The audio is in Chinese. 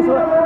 这是